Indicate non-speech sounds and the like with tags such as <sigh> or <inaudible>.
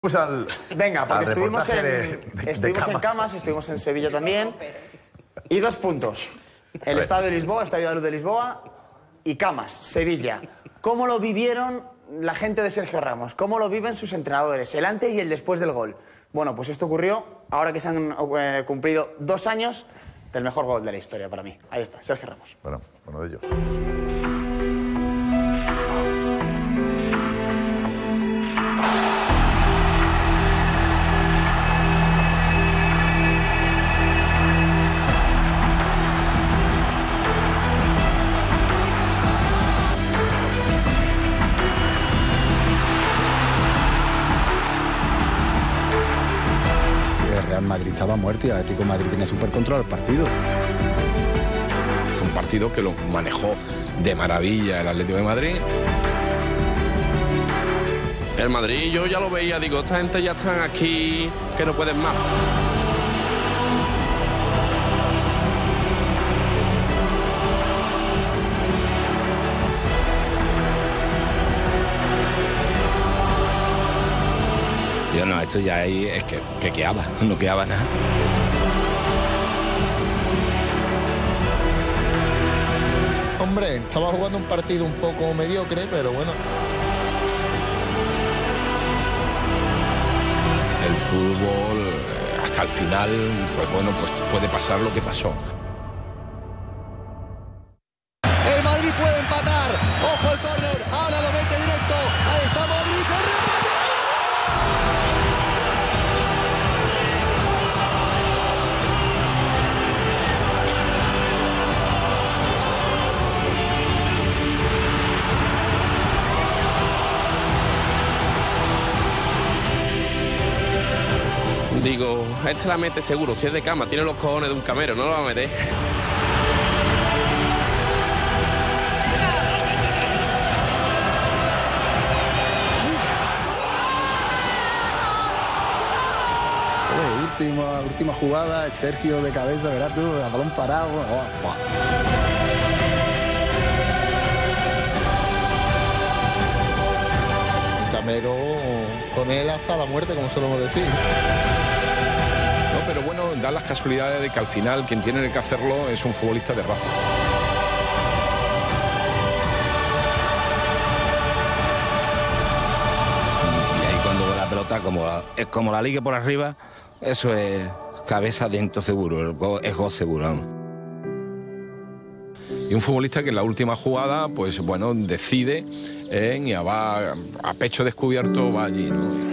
Pues al, Venga, porque estuvimos, en, de- de estuvimos en Camas. Camas, estuvimos en Sevilla también. Y dos puntos. El ver. Estadio de Lisboa, Estadio de Luz de Lisboa y Camas, Sevilla. ¿Cómo lo vivieron la gente de Sergio Ramos? ¿Cómo lo viven sus entrenadores? El antes y el después del gol. Bueno, pues esto ocurrió ahora que se han eh, cumplido dos años del mejor gol de la historia para mí. Ahí está, Sergio Ramos. Bueno, uno de ellos. Real Madrid estaba muerto y el Atlético de Madrid tiene súper control el partido. Un partido que lo manejó de maravilla el Atlético de Madrid. El Madrid yo ya lo veía, digo, esta gente ya están aquí que no pueden más. No, esto ya ahí es que, que quedaba, <laughs> no quedaba nada. Hombre, estaba jugando un partido un poco mediocre, pero bueno. el fútbol eh, hasta el final, pues bueno, pues puede pasar lo que pasó. Digo, este la mete seguro, si es de cama, tiene los cojones de un camero, no lo va a meter. Última, última jugada, el Sergio de cabeza, verás tú, a balón parado. oh. Camero con él hasta la muerte, como solemos decir. Da las casualidades de que al final quien tiene que hacerlo es un futbolista de raza. Y ahí cuando va la pelota, como la- es como la ligue por arriba, eso es cabeza dentro seguro, es gol seguro. vamos. Y un futbolista que en la última jugada, pues bueno, decide ¿eh? y va a pecho descubierto, va allí, ¿no?